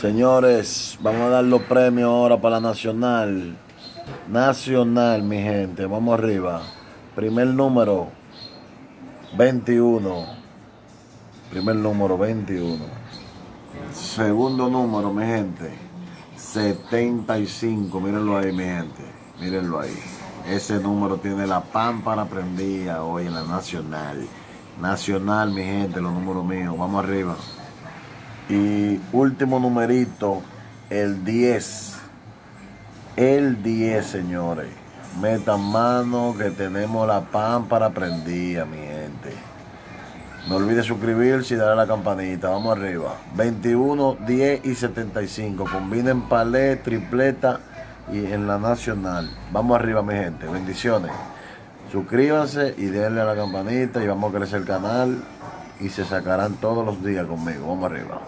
Señores, vamos a dar los premios ahora para la nacional. Nacional, mi gente. Vamos arriba. Primer número, 21. Primer número, 21. Segundo número, mi gente, 75. Mírenlo ahí, mi gente. Mírenlo ahí. Ese número tiene la pámpara prendida hoy en la nacional. Nacional, mi gente, los números míos. Vamos arriba. Y último numerito, el 10. El 10, señores. Metan mano que tenemos la pámpara prendida, mi gente. No olvide suscribirse y darle a la campanita. Vamos arriba. 21, 10 y 75. Combinen palé, tripleta y en la nacional. Vamos arriba, mi gente. Bendiciones. Suscríbanse y denle a la campanita y vamos a crecer el canal y se sacarán todos los días conmigo. Vamos arriba.